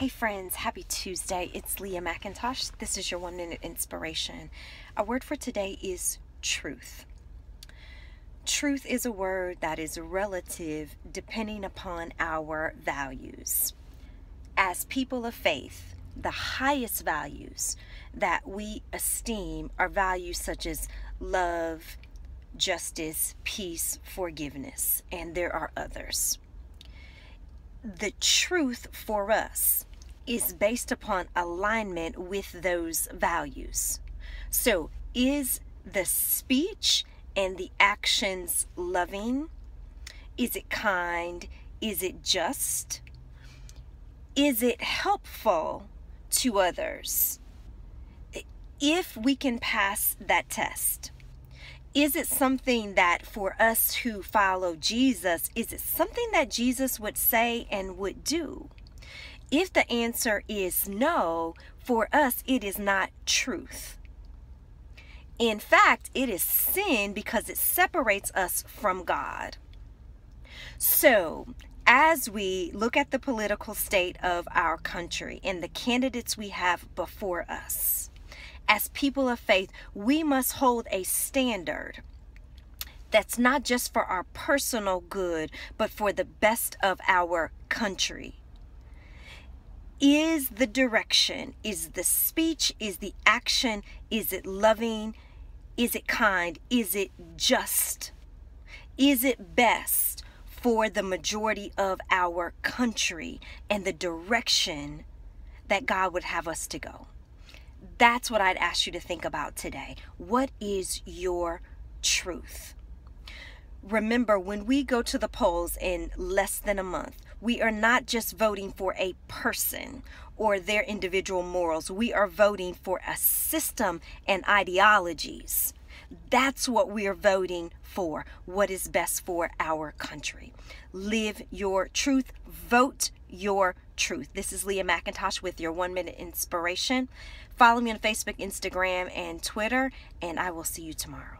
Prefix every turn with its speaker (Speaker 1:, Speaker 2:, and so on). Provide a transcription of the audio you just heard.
Speaker 1: Hey friends, happy Tuesday. It's Lia McIntosh. This is your one minute inspiration. Our word for today is truth. Truth is a word that is relative depending upon our values. As people of faith, the highest values that we esteem are values such as love, justice, peace, forgiveness, and there are others. The truth for us is based upon alignment with those values. So, is the speech and the actions loving? Is it kind? Is it just? Is it helpful to others? If we can pass that test, is it something that for us who follow Jesus, is it something that Jesus would say and would do? If the answer is no, for us it is not truth. In fact, it is sin because it separates us from God. So, as we look at the political state of our country and the candidates we have before us, as people of faith, we must hold a standard that's not just for our personal good, but for the best of our country is the direction, is the speech, is the action, is it loving, is it kind, is it just, is it best for the majority of our country and the direction that God would have us to go? That's what I'd ask you to think about today. What is your truth? Remember, when we go to the polls in less than a month, we are not just voting for a person or their individual morals. We are voting for a system and ideologies. That's what we are voting for. What is best for our country. Live your truth. Vote your truth. This is Lia McIntosh with your one minute inspiration. Follow me on Facebook, Instagram, and Twitter, and I will see you tomorrow.